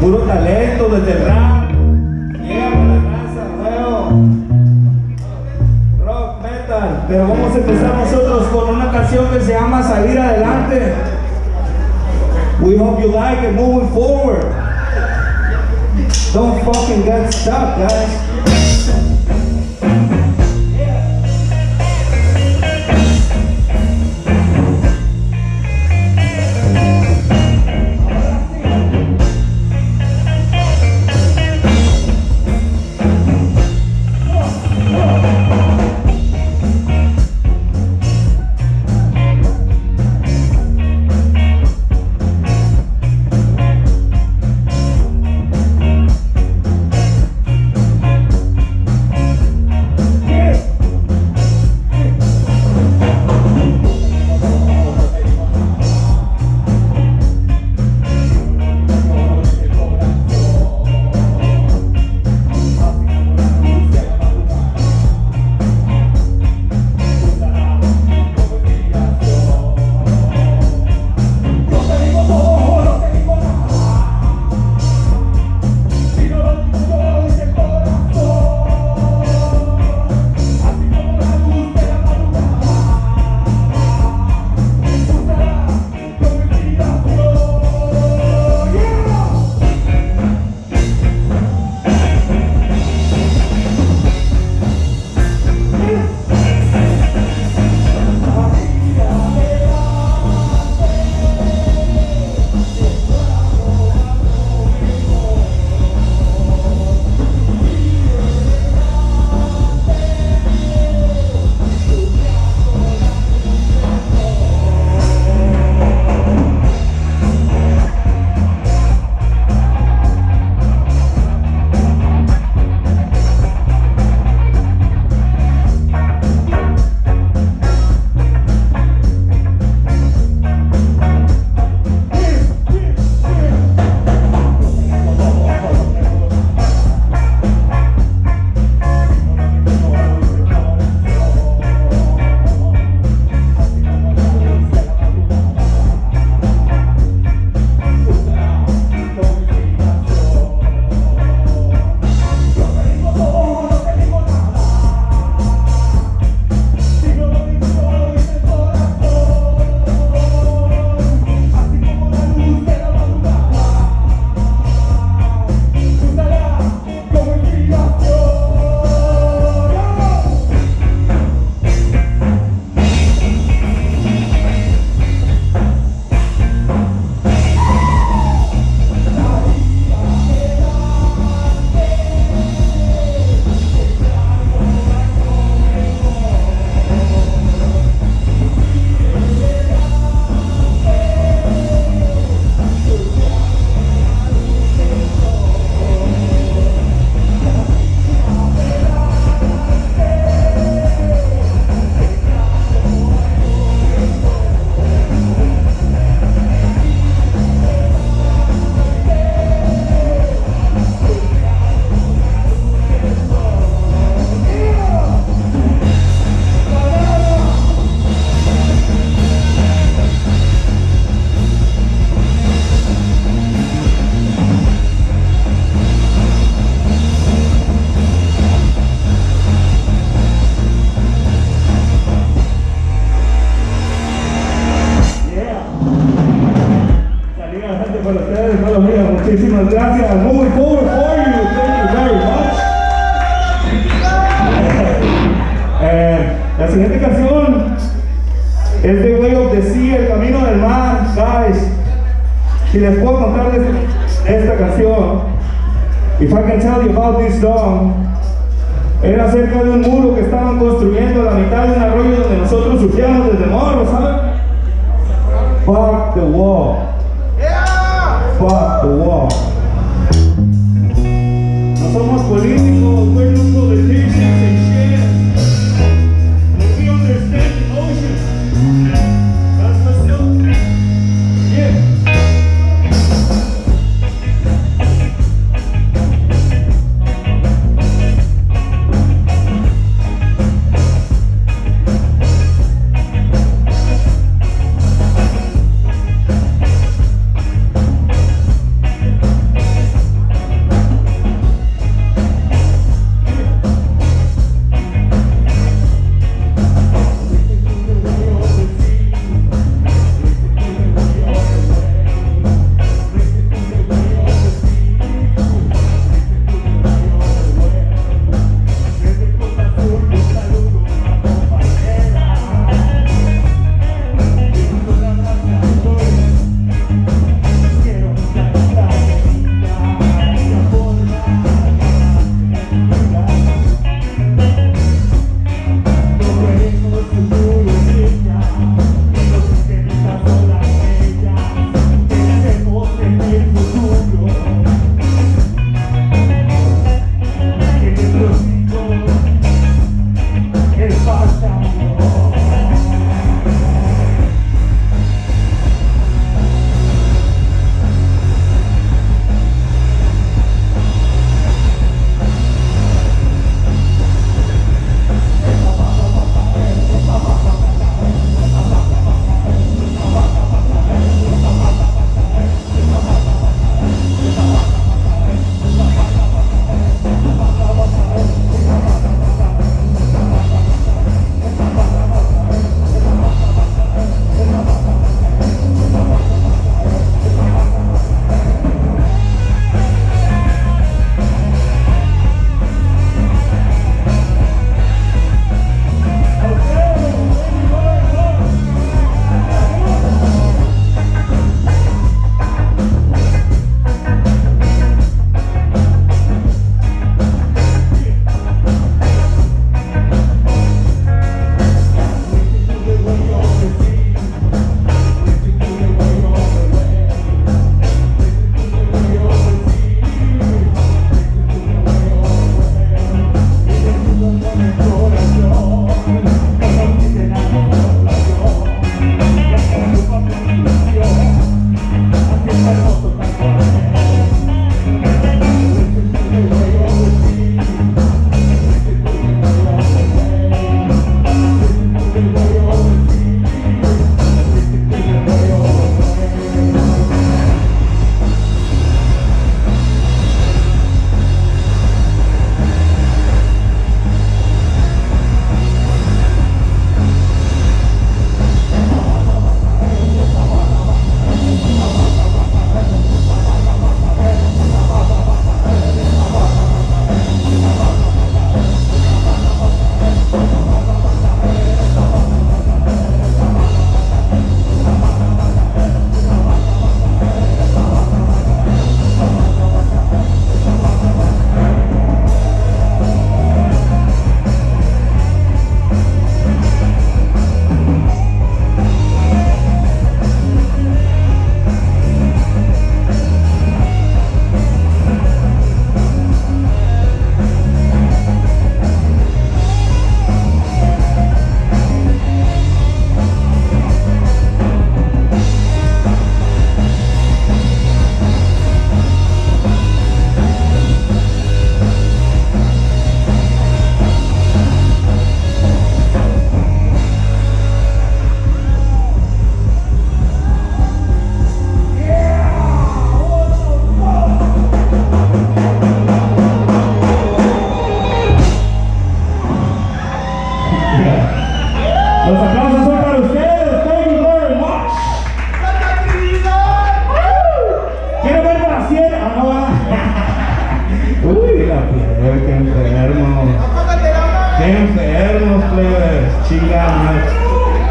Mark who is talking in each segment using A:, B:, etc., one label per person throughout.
A: Puro talento desde el rap. Rock, metal. Pero vamos a empezar nosotros con una canción que se llama Salir Adelante. We hope you like it moving forward. Don't fucking get stuck, guys. Siguiente canción es de Way of the Sea, El Camino del Mar, guys. Si les puedo contar esta canción, if I can tell you about this song, era cerca de un muro que estaban construyendo a la mitad de un arroyo donde nosotros surfíamos desde morro, ¿saben? Fuck the wall.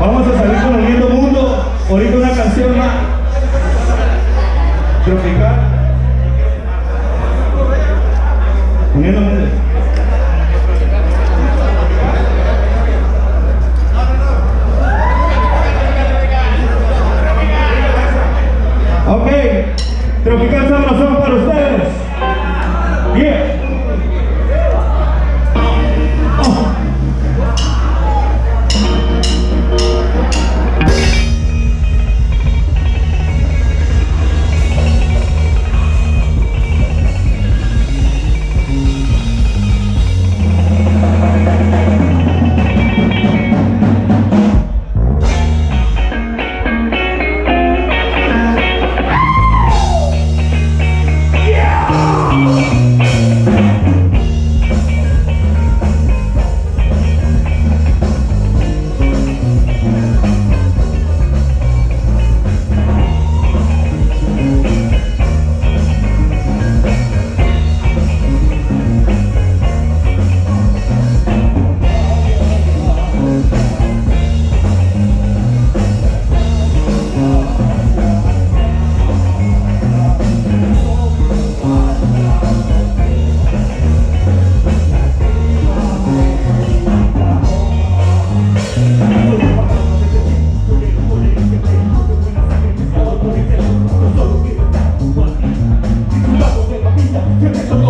A: Vamos a salir con el lindo mundo. Ahorita una canción más. Tropical. Uniendo mundo.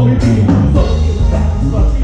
A: glory be.
B: So